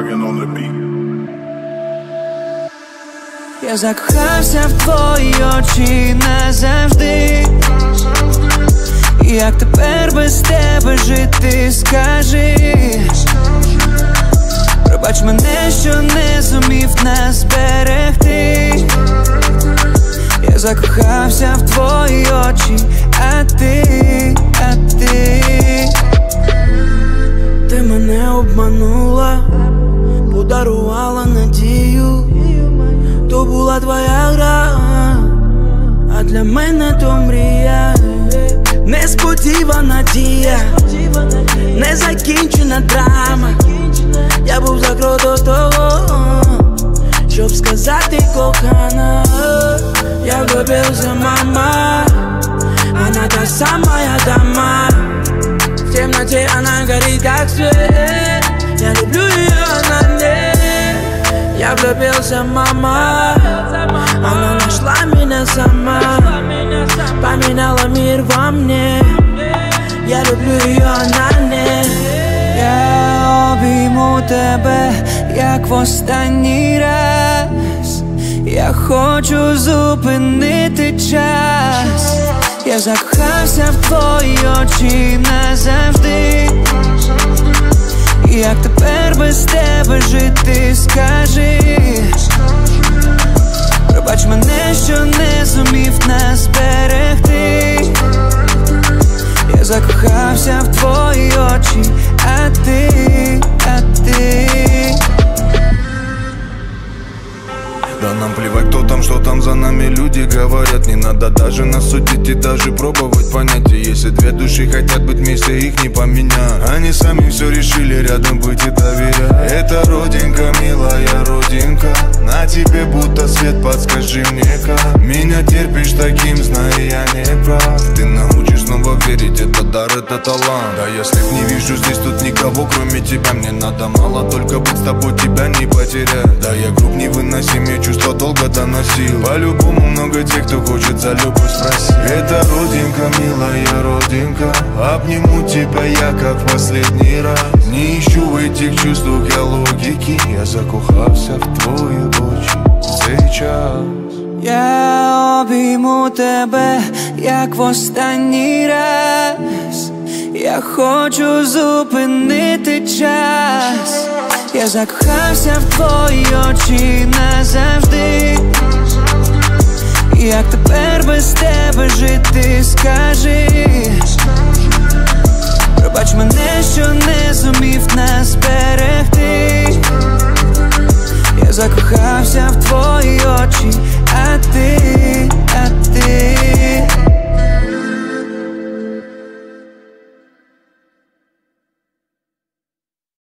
Morgan on the. Я закохався в твої очі назавжди. Як тепер без тебе жити, скажи Пробач мене, що не зумів нас зберегти Я закохався в твої очі, а ти, а ти Ти мене обманула, подарувала надію, то була твоя гра, а для мене то мрія, несподівана дія, незакінчена драма. Я був за крок до того, щоб сказати кохана, я влюбився, мама, она та самая дама. В темноте она горит как свет Я влюбился, мама. Она нашла меня сама. Поменяла мир во мне. Я люблю ее, она не. Я обійму тебе, як в останній раз. Я хочу зупинити час. Я закохався в твої очі назавжди закохався в твої очі, а ти, а ти там, за нами люди говорят Не надо даже нас судить и даже пробовать понять. И Если две души хотят быть вместе, их не поменять. Они сами все решили рядом быть и доверять. Это родинка, милая родинка. На тебе будто свет, подскажи мне как. Меня терпишь таким, знаю я не прав. Ты научишь снова верить, это дар, это талант. Да я след не вижу здесь тут никого, кроме тебя. Мне надо мало, только быть с тобой, тебя не потерять. Да я груб невыносим, я чувства долго доносил По-любому много тех, кто хочет за любовь спросить Это родинка, милая родинка Обниму тебя я, как в последний раз Не ищу в этих чувствах я логики Я закохався в твої очі сейчас Я обійму тебе, як в останній раз. Я хочу зупинити час. Я закохався в твої очі назавжди. Як тепер без тебе жити, скажи Пробач мене, що не зумів нас зберегти Я закохався в твої очі, а ти